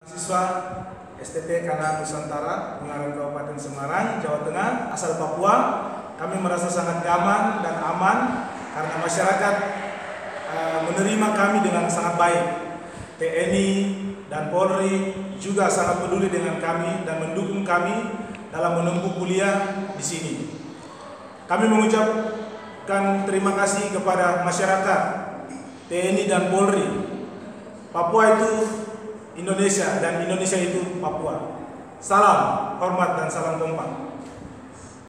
Mahasiswa STT Kanan Nusantara, Ungaran Kabupaten Semarang, Jawa Tengah, asal Papua, kami merasa sangat nyaman dan aman karena masyarakat uh, menerima kami dengan sangat baik. TNI dan Polri juga sangat peduli dengan kami dan mendukung kami dalam menempuh kuliah di sini. Kami mengucapkan terima kasih kepada masyarakat, TNI dan Polri. Papua itu Indonesia dan Indonesia itu Papua. Salam hormat dan salam kompak.